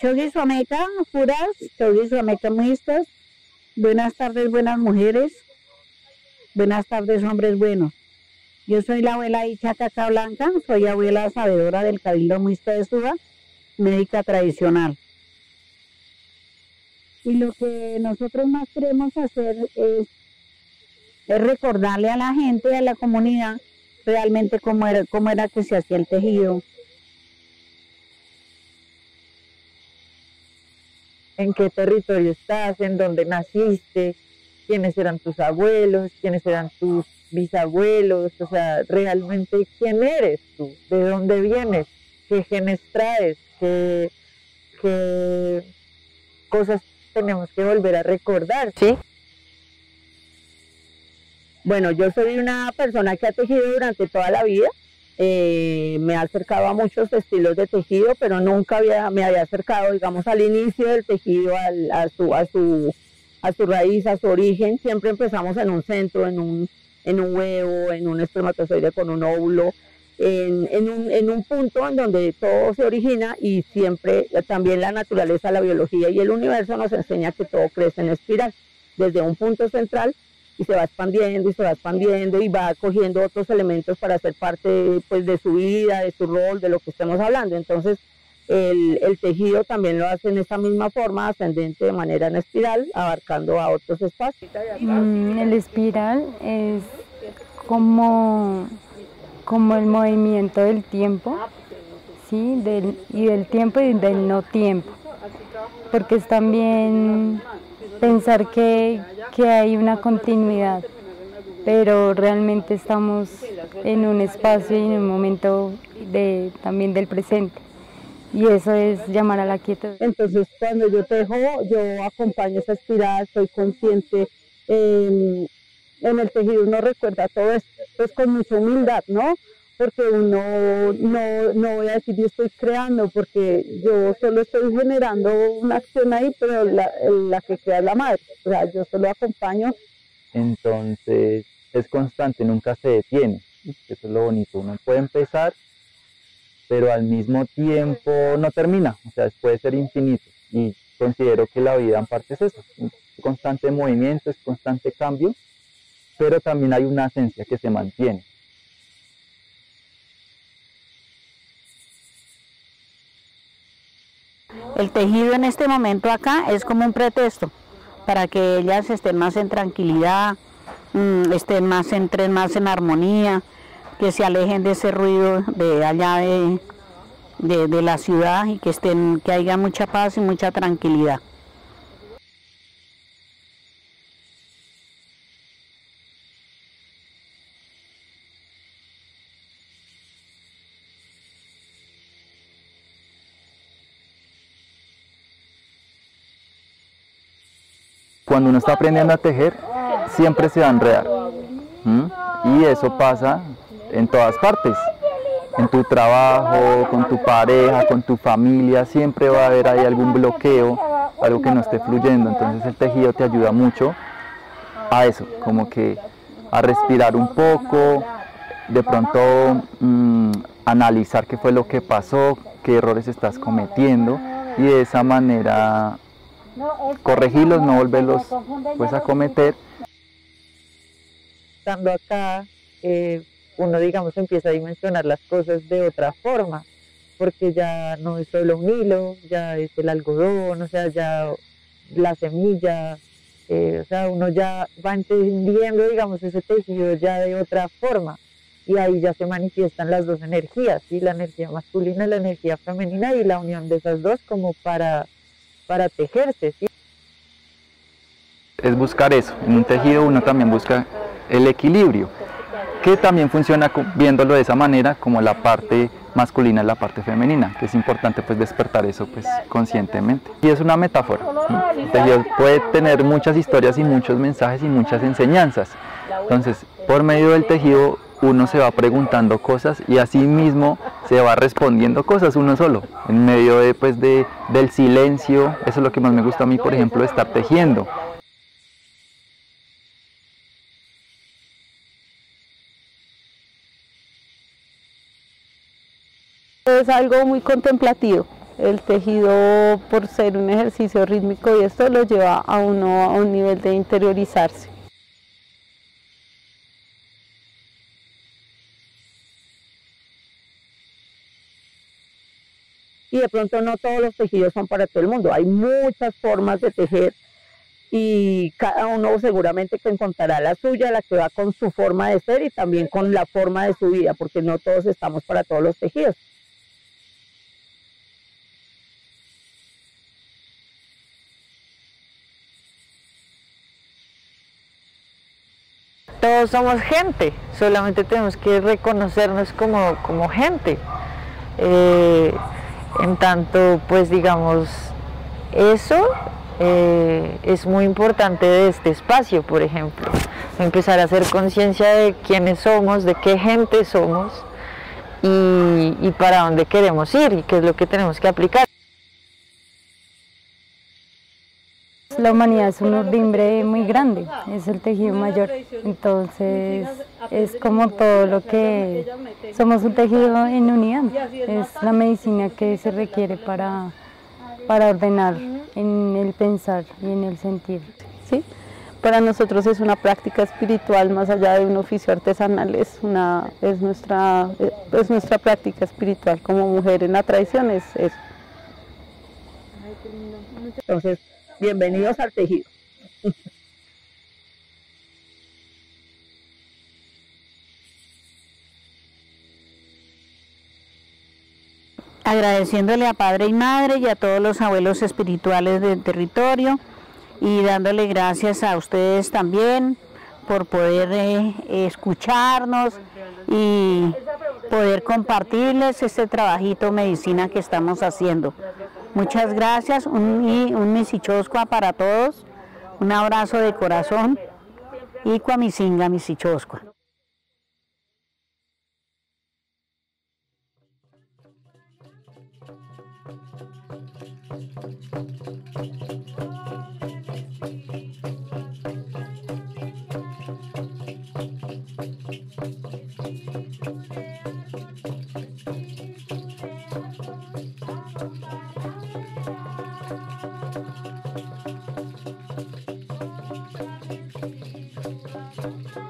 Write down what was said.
Chogi Suameca, puras, Chogi Suameca mixtas. Buenas tardes, buenas mujeres. Buenas tardes, hombres buenos. Yo soy la abuela Icha Caca Blanca, soy abuela sabedora del Cabildo Mixto de Suba, médica tradicional. Y lo que nosotros más queremos hacer es, es recordarle a la gente, a la comunidad, realmente cómo era, cómo era que se hacía el tejido. En qué territorio estás, en dónde naciste, quiénes eran tus abuelos, quiénes eran tus bisabuelos, o sea, realmente quién eres tú, de dónde vienes, qué genes traes, qué, qué cosas tenemos que volver a recordar, ¿sí? Bueno, yo soy una persona que ha tejido durante toda la vida. Eh, me ha acercado a muchos estilos de tejido, pero nunca había, me había acercado, digamos, al inicio del tejido, a, su, a, su, a su raíz, a su origen. Siempre empezamos en un centro, en un, en un huevo, en un espermatozoide con un óvulo, en, en, un, en un punto en donde todo se origina y siempre también la naturaleza, la biología y el universo nos enseña que todo crece en espiral, desde un punto central y se va expandiendo y se va expandiendo y va cogiendo otros elementos para ser parte pues, de su vida, de su rol, de lo que estemos hablando. Entonces, el, tejido también lo hace en esa misma forma, ascendente de manera en espiral, abarcando a otros espacios. Mm, el espiral es como, como el movimiento del tiempo, ¿sí? Del, y del tiempo y del no tiempo, porque es también pensar que, que hay una continuidad, pero realmente estamos en un espacio y en un momento de, también del presente. Y eso es llamar a la quietud. Entonces, cuando yo tejo, yo acompaño esa espiral, soy consciente. en el tejido uno recuerda todo esto, pues con mucha humildad, ¿no? Porque uno no, no voy a decir yo estoy creando, porque yo solo estoy generando una acción ahí, pero la, la que crea es la madre, o sea, yo solo acompaño. Entonces es constante, nunca se detiene, eso es lo bonito, uno puede empezar, pero al mismo tiempo no termina, o sea, puede ser infinito, y considero que la vida en parte es eso, es constante movimiento, es constante cambio, pero también hay una esencia que se mantiene El tejido en este momento acá es como un pretexto para que ellas estén más en tranquilidad, mm, estén más, más en armonía, que se alejen de ese ruido de allá de, de la ciudad y que estén, que haya mucha paz y mucha tranquilidad. Cuando uno está aprendiendo a tejer, siempre se va a enredar. Y eso pasa en todas partes. En tu trabajo, con tu pareja, con tu familia, siempre va a haber ahí algún bloqueo, algo que no esté fluyendo. Entonces el tejido te ayuda mucho a eso, como que a respirar un poco, de pronto mm, analizar qué fue lo que pasó, qué errores estás cometiendo y de esa manera corregirlos, no volverlos pues a cometer. Estando acá, eh, uno digamos empieza a dimensionar las cosas de otra forma, porque ya no es solo un hilo, ya es el algodón, o sea, ya la semilla, eh, o sea, uno ya va entendiendo, digamos, ese tejido ya de otra forma. Y ahí ya se manifiestan las dos energías, ¿sí? la energía masculina y la energía femenina, y la unión de esas dos como para para tejerse. Es buscar eso. En un tejido uno también busca el equilibrio, que también funciona viéndolo de esa manera como la parte masculina y la parte femenina, que es importante pues despertar eso pues conscientemente. Y es una metáfora. El tejido puede tener muchas historias y muchos mensajes y muchas enseñanzas. Entonces, por medio del tejido uno se va preguntando cosas y así mismo se va respondiendo cosas uno solo, en medio de, pues, de, del silencio, eso es lo que más me gusta a mí, por ejemplo, estar tejiendo. Es algo muy contemplativo, El tejido, por ser un ejercicio rítmico y esto lo lleva a uno a un nivel de interiorizarse. Y de pronto no todos los tejidos son para todo el mundo. Hay muchas formas de tejer y cada uno seguramente encontrará la suya, la que va con su forma de ser y también con la forma de su vida, porque no todos estamos para todos los tejidos. Todos somos gente, solamente tenemos que reconocernos como, como gente. Eh, en tanto, pues digamos, eso eh, es muy importante de este espacio, por ejemplo. Empezar a hacer conciencia de quiénes somos, de qué gente somos y, y para dónde queremos ir y qué es lo que tenemos que aplicar. La humanidad es un urdimbre muy grande, es el tejido mayor, entonces es como todo lo que somos un tejido en unidad, es la medicina que se requiere para, para ordenar en el pensar y en el sentir. ¿sí? Para nosotros es una práctica espiritual más allá de un oficio artesanal, es, una, es, nuestra, es nuestra práctica espiritual como mujer en la tradición, es eso. Entonces, bienvenidos al tejido. agradeciéndole a padre y madre y a todos los abuelos espirituales del territorio y dándole gracias a ustedes también por poder eh, escucharnos y poder compartirles este trabajito medicina que estamos haciendo. Muchas gracias, un, un misichoscua para todos, un abrazo de corazón y cuamisinga misichoscua.